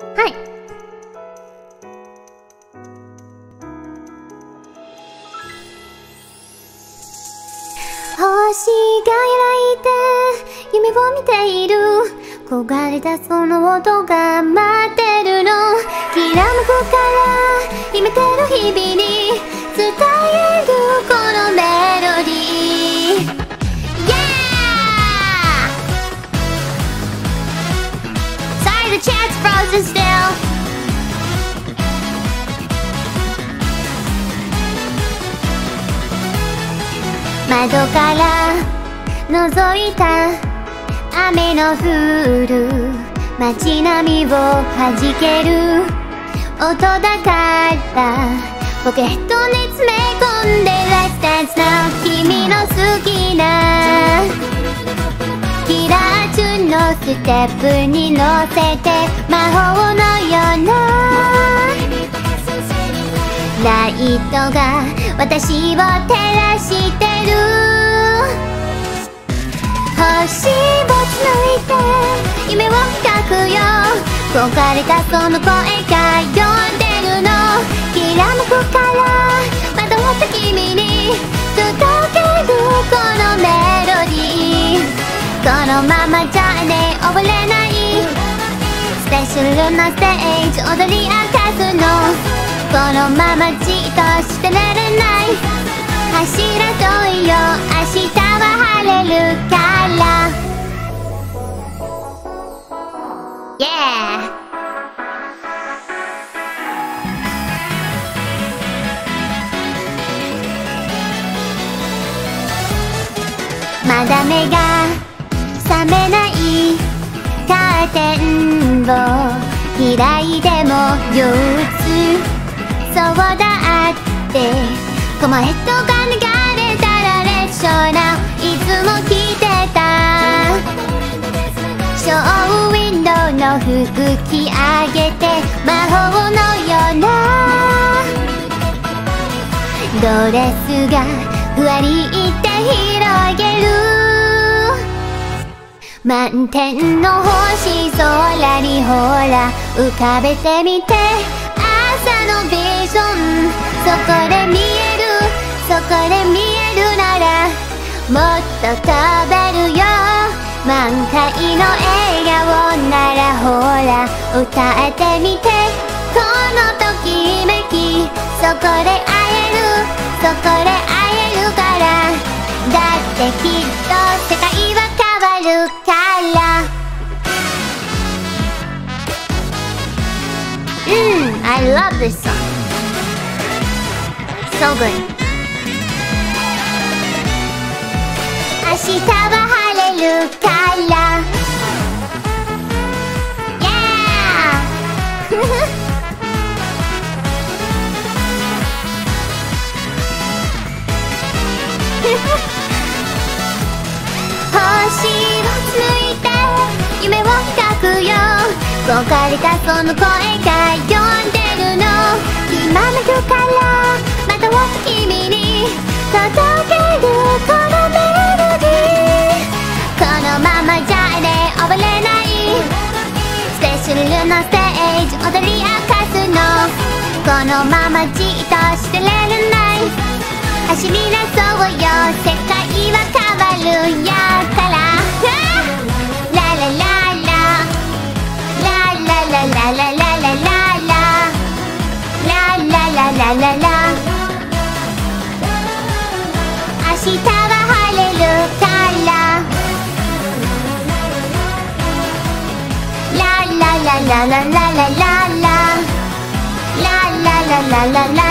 はい。星が開いて夢を見ている。焦がれたその音が待ってるの。きらむくから秘めてる日々。frozen still. Mado kara nozoi ta ame no furu machinami wo hajikeru oto da kara ポケットに詰め込んで Let's dance now 君ステップに乗せて魔法のようなライトが私を照らしてる。星をついて夢を描くよ。焦がれたその声が呼んでるの。きらめくから。惑った君に届けるこのメロディーこのままじゃね終われない。スペシャルなステージ踊り明かすの。このままじっとしてられない。走らそうよ。明日は晴れるから。Yeah! まだ目がを開いても憂鬱そうだって。コマヘッドが流れたらレッショーないつも聞いてた。ショーウィンドウの服着上げて魔法のような。ドレスがふわりって広げる。満天の星空にほら浮かべてみて。朝のビジョンそこで見えるそこで見えるならもっと飛べるよ。満開の笑顔ならほら歌えてみて。このときめきそこで会えるそこで会えるから。だってきっと世界るからうん I love this song so good 明日は晴れるから 焦がれたその声が呼んでるの。きまめくからまたった君に届けるこのメロディー。このままじゃね終われない。スペシャルなステージ踊り明かすの。このままじっとしてられない。走り出そうよ。世界ララララ明日は晴れるから。ララララララララ。ララララララ。